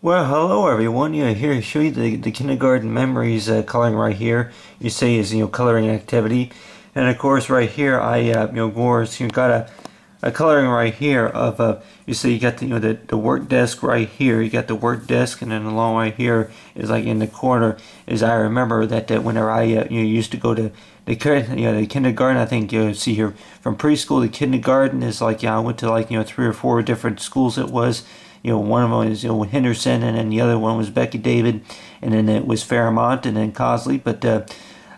Well, hello everyone. Yeah, here show you the, the kindergarten memories uh, coloring right here. You see is you know coloring activity, and of course right here I uh, you know course you got a, a coloring right here of uh, you see you got the you know the, the work desk right here. You got the work desk, and then along right here is like in the corner. Is I remember that, that whenever I uh, you know, used to go to the you know the kindergarten, I think you know, see here from preschool to kindergarten is like yeah I went to like you know three or four different schools. It was you know, one of them was you know, Henderson, and then the other one was Becky David, and then it was Fairmont, and then Cosley. But uh,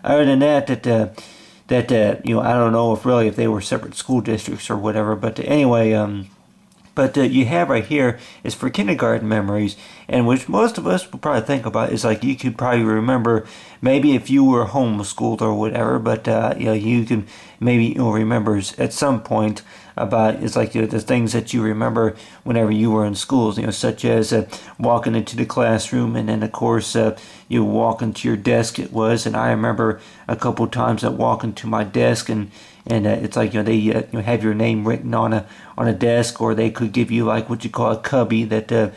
other than that, that uh, that uh, you know, I don't know if really if they were separate school districts or whatever. But anyway, um, but uh, you have right here is for kindergarten memories, and which most of us would probably think about is like you could probably remember maybe if you were homeschooled or whatever, but uh, you know you can maybe you know, remember at some point about it's like you know, the things that you remember whenever you were in schools, you know, such as uh, walking into the classroom and then of course uh, you walk into your desk. It was, and I remember a couple times that walking to my desk and and uh, it's like you know they uh, you know, have your name written on a on a desk, or they could give you like what you call a cubby that uh,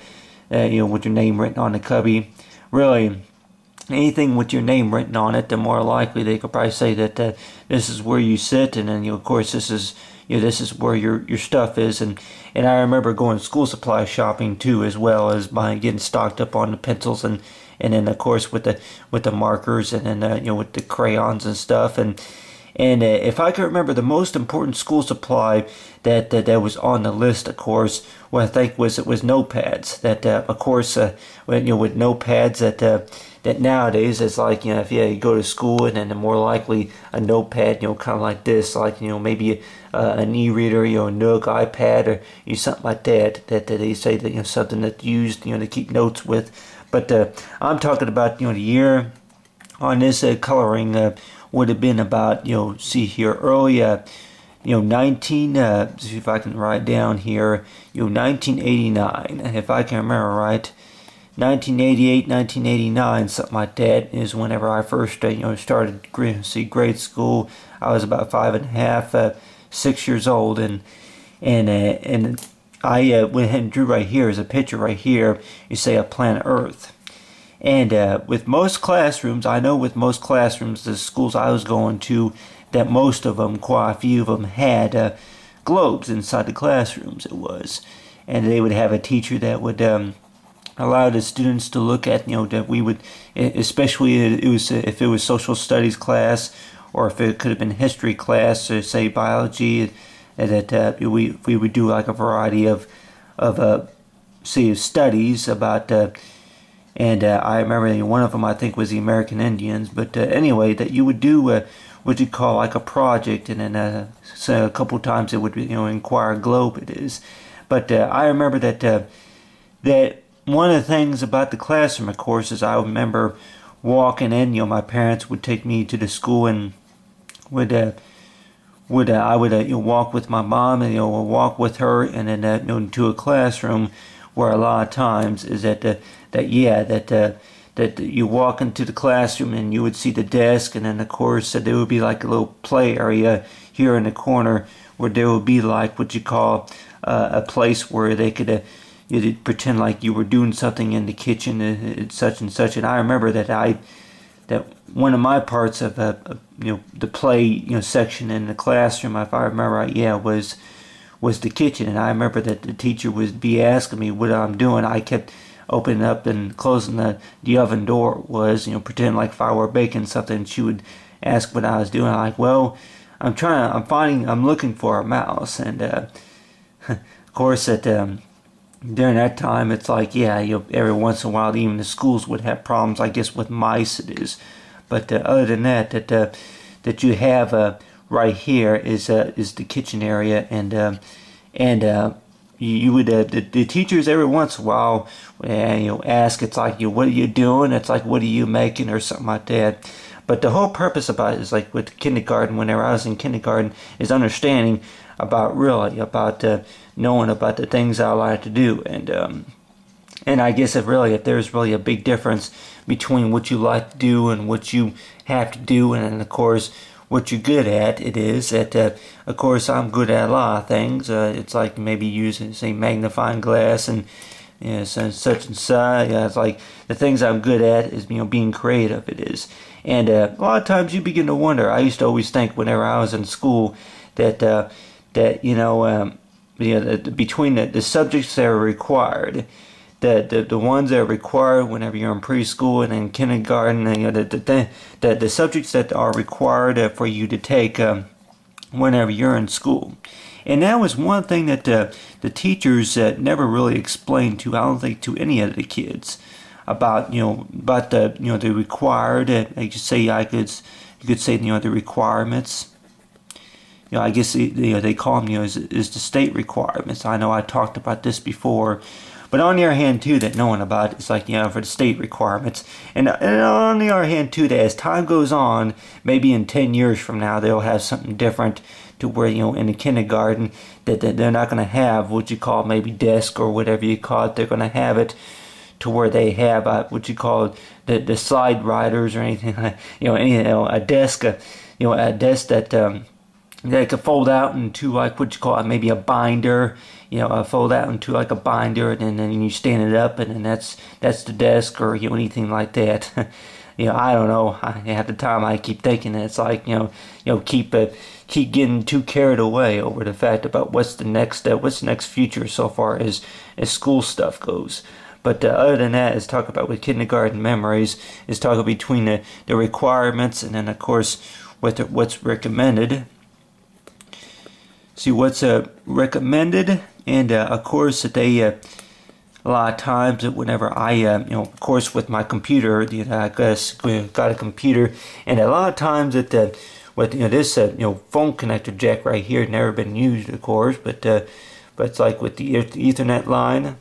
uh, you know with your name written on the cubby. Really, anything with your name written on it, the more likely they could probably say that uh, this is where you sit, and then you know, of course this is you know this is where your your stuff is, and and I remember going school supply shopping too, as well as buying getting stocked up on the pencils and and then of course with the with the markers and then uh, you know with the crayons and stuff and and uh, if I can remember, the most important school supply that, that that was on the list, of course, what I think was it was notepads. That uh, of course, uh, when, you know, with notepads that uh, that nowadays it's like you know if yeah, you go to school and then the more likely a notepad, you know, kind of like this, like you know maybe uh, an e-reader, you know, a Nook iPad or you know, something like that. That, that they say that you know something that's used you know to keep notes with. But uh, I'm talking about you know the year on this coloring would have been about, you know, see here earlier, you know, 19, uh, see if I can write down here, you know, 1989, if I can remember right, 1988, 1989, something like that, is whenever I first, uh, you know, started see grade school. I was about five and a half, uh, six years old, and and uh, and I uh, went ahead and drew right here as a picture right here. You say a planet Earth, and uh, with most classrooms, I know with most classrooms, the schools I was going to, that most of them, quite a few of them, had uh, globes inside the classrooms. It was, and they would have a teacher that would um, allow the students to look at, you know, that we would, especially it was if it was social studies class, or if it could have been history class, or say biology, that uh, we we would do like a variety of of uh, say studies about uh, and uh, I remember one of them I think was the American Indians. But uh, anyway, that you would do uh, what you call like a project, and then uh, so a couple times it would be you know inquire globe it is. But uh, I remember that that one of the things about the classroom, of course, is I remember walking in. You know, my parents would take me to the school and would would I would you know, walk with my mom and you know walk with her and then you know, to a classroom where a lot of times is that that yeah that uh, that you walk into the classroom and you would see the desk and then of course uh, there would be like a little play area here in the corner where there would be like what you call uh, a place where they could uh, you pretend like you were doing something in the kitchen and such and such and I remember that I that one of my parts of uh, you know the play you know section in the classroom if I remember right yeah was was the kitchen. And I remember that the teacher would be asking me what I'm doing. I kept opening up and closing the, the oven door was, you know, pretending like if I were baking something, she would ask what I was doing. I'm like, well, I'm trying, I'm finding, I'm looking for a mouse. And, uh, of course, at, um, during that time, it's like, yeah, you know, every once in a while, even the schools would have problems, I guess, with mice it is. But uh, other than that, that, uh, that you have, uh, right here is uh, is the kitchen area, and um, and uh, you, would uh, the, the, teachers every once in a while uh, you know ask it's like you what are you doing? It's like what are you making or something like that. But the whole purpose about it is like with kindergarten. Whenever I was in kindergarten, is understanding about really about uh, knowing about the things I like to do, and um, and I guess if really if there's really a big difference between what you like to do and what you have to do, and then of course what you're good at it is that uh, of course I'm good at a lot of things uh, it's like maybe using say magnifying glass and yeah, so such and such. Yeah, it's like the things I'm good at is you know being creative. It is, and uh, a lot of times you begin to wonder. I used to always think whenever I was in school that uh, that you know um, you know between the, the subjects that are required. The, the, the ones that are required whenever you're in preschool and in kindergarten, and, you know, the, the, the, the subjects that are required for you to take um, whenever you're in school. And that was one thing that uh, the teachers uh, never really explained to, I don't think, to any of the kids about, you know, about the, you know, the required, uh, I could say, I could, you could say, you know, the requirements. You know, I guess, you know, they call them, you know, is, is the state requirements. I know I talked about this before, but on the other hand, too, that knowing about it's like, you know, for the state requirements. And, and on the other hand, too, that as time goes on, maybe in 10 years from now, they'll have something different to where, you know, in the kindergarten, that, that they're not going to have what you call maybe desk or whatever you call it. They're going to have it to where they have uh, what you call the, the slide riders or anything like, you know, any, you know, a desk, a, you know, a desk that, um, that could fold out into like what you call it, maybe a binder, you know, uh, fold out into like a binder, and then you stand it up, and then that's that's the desk or you know anything like that. you know, I don't know. I, at the time, I keep thinking it's like you know, you know, keep it, keep getting too carried away over the fact about what's the next step, what's the next future so far as as school stuff goes. But uh, other than that, is talk about with kindergarten memories, is talk between the, the requirements and then of course what the, what's recommended. See what's uh, recommended. And uh, of course, they uh, a lot of times that whenever I, uh, you know, of course with my computer, you know, I guess got a computer, and a lot of times that uh, with you know this uh, you know phone connector jack right here never been used, of course, but uh, but it's like with the Ethernet line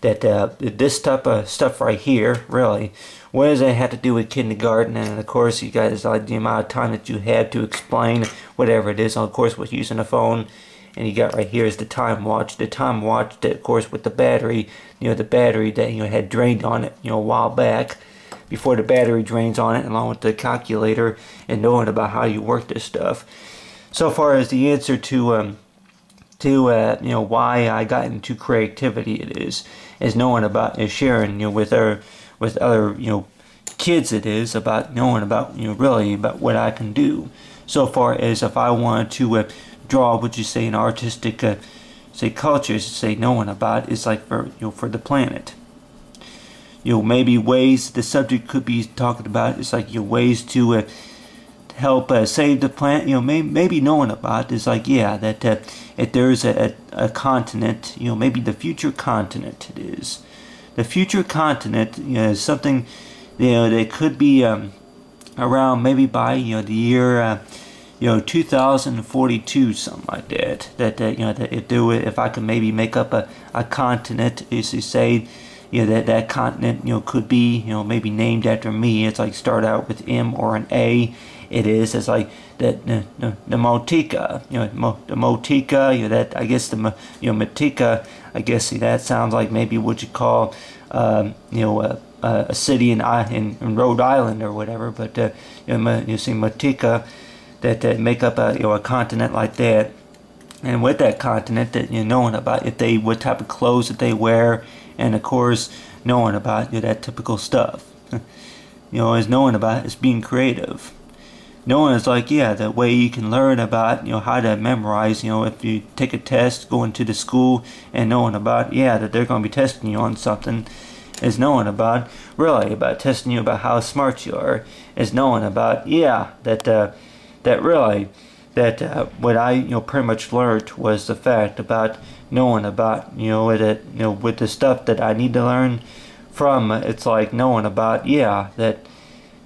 that uh, this type of stuff right here, really, what does that have to do with kindergarten? And of course, you guys like the amount of time that you have to explain whatever it is. And of course, with using a phone and you got right here is the time watch. The time watch, of course, with the battery, you know, the battery that you know had drained on it, you know, a while back, before the battery drains on it, along with the calculator and knowing about how you work this stuff. So far as the answer to um, to uh, you know why I got into creativity, it is is knowing about is sharing you know with our with other you know kids. It is about knowing about you know really about what I can do. So far as if I wanted to uh, draw would you say an artistic uh, say culture say knowing about is like for you know for the planet you know maybe ways the subject could be talking about it's like your know, ways to uh, help uh, save the planet you know may, maybe knowing about is like yeah that uh, if there's a, a, a, continent you know maybe the future continent it is. The future continent you know, is something you know that could be um, around maybe by you know the year uh, you know 2042 something like that that, that you know that if do it if I could maybe make up a, a continent is to say you know that that continent you know could be you know maybe named after me it's like start out with M or an A it is it's like that the, the, the Motica you know Mo, the Motica you know that I guess the you know Matika I guess see that sounds like maybe what you call um, you know a, a city in, in, in Rhode Island or whatever but uh, you know you see Matika that, that make up a you know a continent like that, and with that continent that you know knowing about if they what type of clothes that they wear, and of course knowing about you know, that typical stuff. you know, is knowing about is being creative. Knowing is like yeah, the way you can learn about you know how to memorize. You know, if you take a test, going to the school and knowing about yeah that they're going to be testing you on something is knowing about really about testing you about how smart you are is knowing about yeah that uh, that really that uh, what I you know pretty much learned was the fact about knowing about you know that you know with the stuff that I need to learn from it's like knowing about yeah that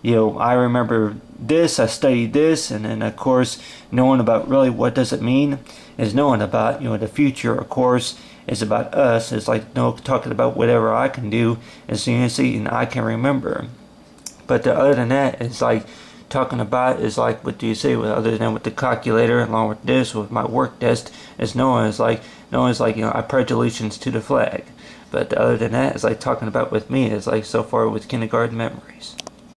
you know I remember this I studied this and then of course knowing about really what does it mean is knowing about you know the future of course is about us it's like you know, talking about whatever I can do as soon as and I can remember. But the, other than that it's like talking about is like what do you say with other than with the calculator along with this with my work desk is knowing as like known as like you know I pledge allegiance to the flag. But other than that it's like talking about with me is like so far with kindergarten memories